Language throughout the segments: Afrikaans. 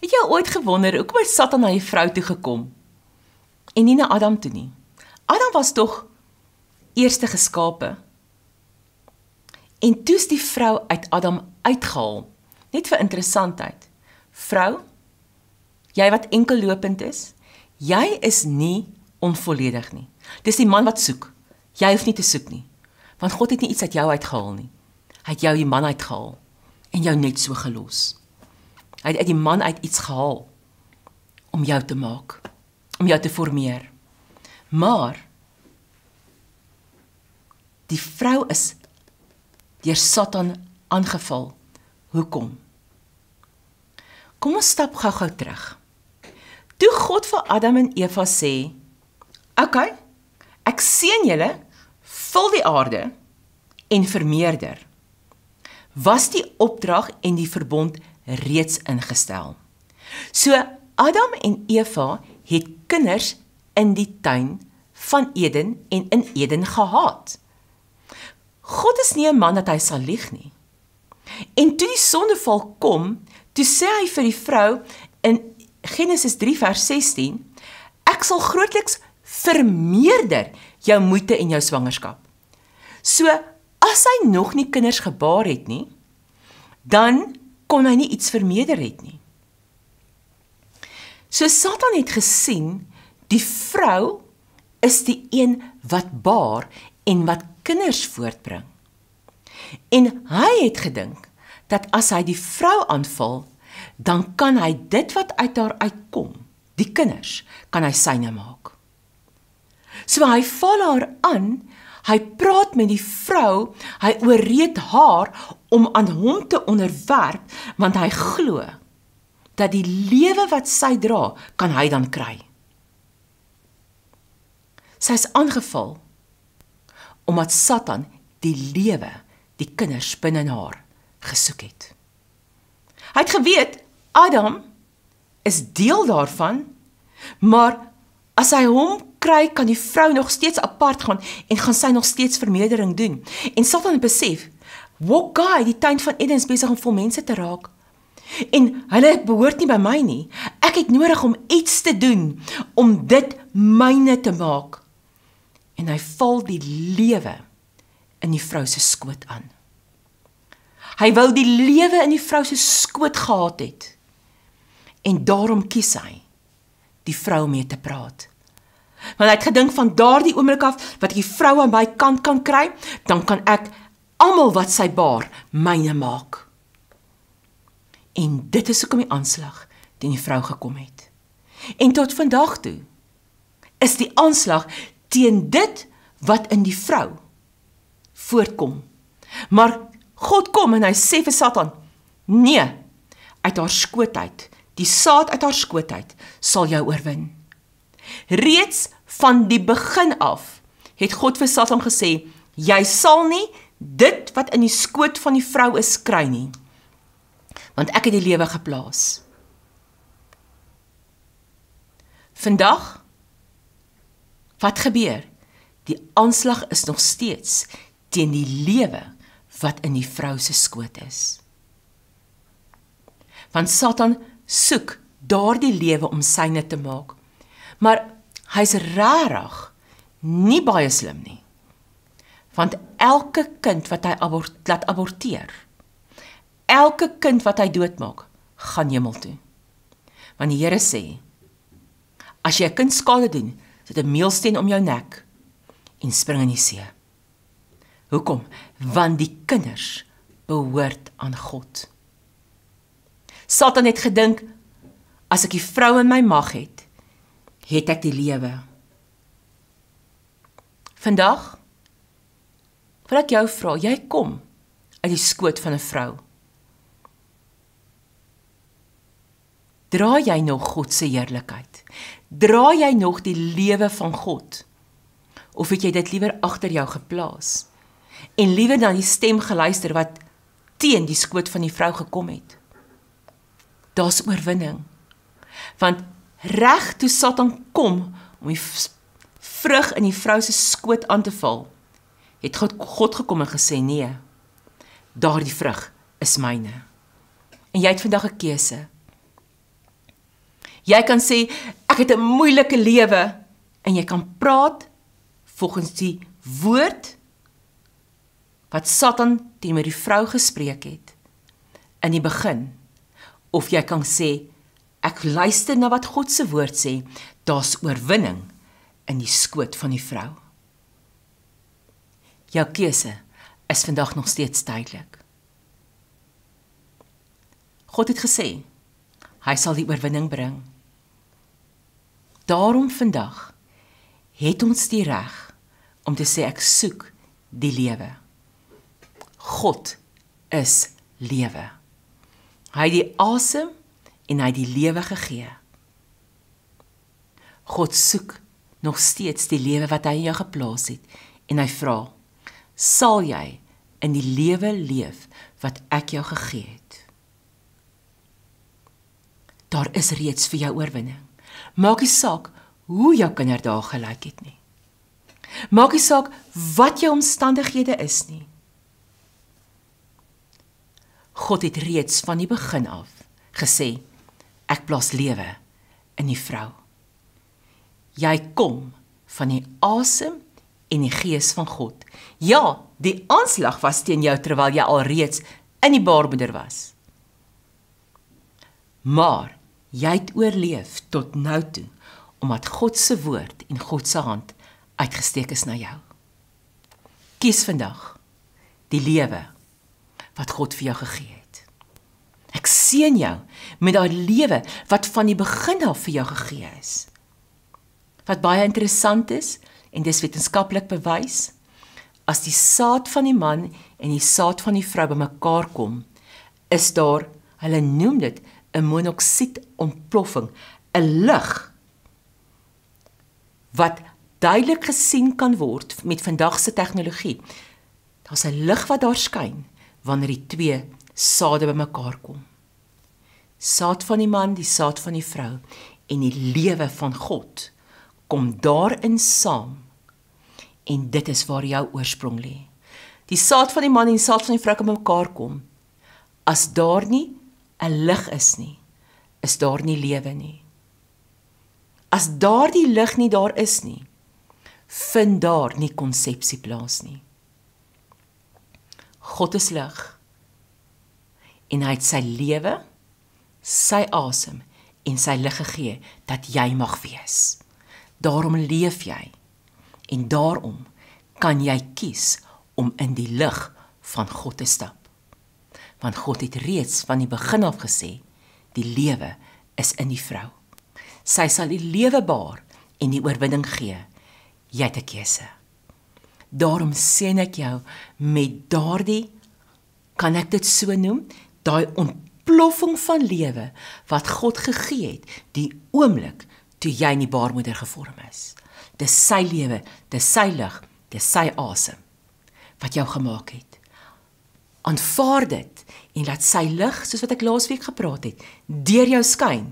Het jy ooit gewonder hoekom het Satan na die vrou toe gekom en nie na Adam toe nie? Adam was tog eerste geskape. En toe's die vrou uit Adam uitgehaal. Net vir interessantheid. Vrou, jy wat enkellopend is, jy is nie onvolledig nie. Dis die man wat soek. Jy hoef nie te soek nie. Want God het nie iets uit jou uitgehaal nie. Hy het jou die man uitgehaal en jou net so gelos. Hy het uit die man uit iets gehaal om jou te maak, om jou te formeer. Maar die vrou is deur Satan aangeval. Hoekom? Kom ons stap gou-gou terug. Toe God vir Adam en Eva sê: "Oké, okay, ek seën julle, vul die aarde en vermeerder." Was die opdrag en die verbond reeds ingestel. So Adam en Eva het kinders in die tuin van Eden en in Eden gehad. God is nie 'n man dat hy sal lieg nie. En toe die sondeval kom, toe sê hy vir die vrou in Genesis 3 vers 16: Ek sal grootliks vermeerder jou moeite en jou swangerskap. So as hy nog nie kinders gebaar het nie, dan kon hy nie iets vermeerder het nie. So Satan het gesien die vrou is die een wat baar en wat kinders voortbring. En hy het gedink dat as hy die vrou aanval, dan kan hy dit wat uit haar uitkom, die kinders, kan hy syne maak. So hy val haar aan, hy praat met die vrou, hy ooreed haar om aan hom te onderwerp want hy glo dat die lewe wat sy dra, kan hy dan kry. Sy is aangeval omdat Satan die lewe, die kinders binne in haar gesoek het. Hy het geweet Adam is deel daarvan, maar as hy hom kry, kan die vrou nog steeds apart gaan en gaan sy nog steeds vermeerdering doen. En Satan besef, "What guy, die tuin van Eden besig om vol mense te raak." En hulle behoort nie by my nie. Ek het nodig om iets te doen om dit myne te maak. En hy val die lewe in die vrou se skoot aan. Hy wou die lewe in die vrou se skoot gehad het. En daarom kies hy die vrou mee te praat. Want hy het gedink van daardie oomblik af wat ek die vrou aan my kant kan kry, dan kan ek almal wat sy baar myne maak. En dit is hoekom die aanslag teen die vrou gekom het. En tot vandag toe is die aanslag teen dit wat in die vrou voortkom. Maar God kom en hy sê vir Satan: "Nee, uit haar skoot uit, die saad uit haar skoot uit sal jou oorwin." Reeds van die begin af het God vir Satan gesê: "Jy sal nie dit wat in die skoot van die vrou is kry nie." Want ek het die lewe geplaas. Vandag wat gebeur? Die aanslag is nog steeds teen die lewe wat in die vrou se skoot is. Want Satan soek daardie lewe om syne te maak. Maar hy's rarig nie baie slim nie. Want elke kind wat hy abort, laat aborteer, elke kind wat hy doodmaak, gaan hemel toe. Want die Here sê: As jy 'n kind skade doen, sit 'n meelsteen om jou nek en spring in die see. Hoekom? Want die kinders behoort aan God. Satan het gedink as ek die vrou in my mag het, het ek die lewe. Vandag wil ek jou vra, jy kom uit die skoot van 'n vrou. Dra jy nog God se heerlikheid? Dra jy nog die lewe van God? Of het jy dit liewer agter jou geplaas? en liewer na die stem geluister wat teen die skoot van die vrou gekom het. Daar's oorwinning. Want reg toe Satan kom om die vrug in die vrou se skoot aan te val, het God God gekom en gesê nee. Daardie vrug is myne. En jy het vandag 'n keuse. Jy kan sê ek het 'n moeilike lewe en jy kan praat volgens die woord wat Satan teenoor die vrou gespreek het in die begin. Of jy kan sê ek luister na wat God se woord sê, daar's oorwinning in die skoot van die vrou. Jou keuse is vandag nog steeds duidelik. God het gesê hy sal die oorwinning bring. Daarom vandag het ons die reg om te sê ek soek die lewe. God is lewe. Hy het die asem en hy het die lewe gegee. God soek nog steeds die lewe wat hy in jou geplaas het en hy vra sal jy in die lewe leef wat ek jou gegee het. Daar is reeds vir jou oorwinning. Maak nie saak hoe jou kinderdae gelyk het nie. Maak nie saak wat jou omstandighede is nie. God het reeds van die begin af gesê ek plaas lewe in die vrou. Jy kom van die asem en die gees van God. Ja, die aanslag was teen jou terwyl jy al reeds in die baarmoeder was. Maar jy het oorleef tot nou toe omdat God se woord en God se hand uitgesteek is na jou. Kies vandag die lewe wat God vir jou gegee het. Ek seën jou met daai lewe wat van die begin af vir jou gegee is. Wat baie interessant is, en dis wetenskaplik bewys as die saad van die man en die saad van die vrou bymekaar kom is daar hulle noem dit 'n monoksied ontploffing 'n lig wat duidelik gesien kan word met vandag se tegnologie daar's 'n lig wat daar skyn wanneer die twee sade bymekaar kom. Saad van die man die saad van die vrou en die lewe van God kom daarin saam en dit is waar jou oorsprong lê. Die saad van die man en die saad van die vrou kom mekaar kom. As daar nie 'n lig is nie, is daar nie lewe nie. As daardie lig nie daar is nie, vind daar nie konsepsie plaas nie. God is lig. En hy het sy lewe, sy asem en sy lig gegee dat jy mag wees. Daarom leef jy en daarom kan jy kies om in die lig van God te stap. Want God het reeds van die begin af gesê, die lewe is in die vrou. Sy sal die lewe baar en die oorwinning gee. Jy het 'n keuse. Daarom sien ek jou met daardie kan ek dit so noem, daai ontploffing van lewe wat God gegee het die oomblik toe jy in die baarmoeder gevorm is. Dis sy lewe, dis sy lig, dis sy asem wat jou gemaak het. Aanvaar dit en laat sy lig, soos wat ek laasweek gepraat het, deur jou skyn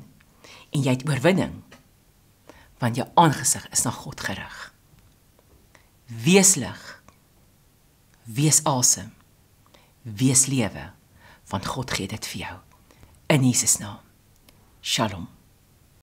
en jy het oorwinning. Want jou aangesig is na God gerig. Wees lig. Wees asem. Wees lewe, want God gee dit vir jou. In Jesus naam. Shalom.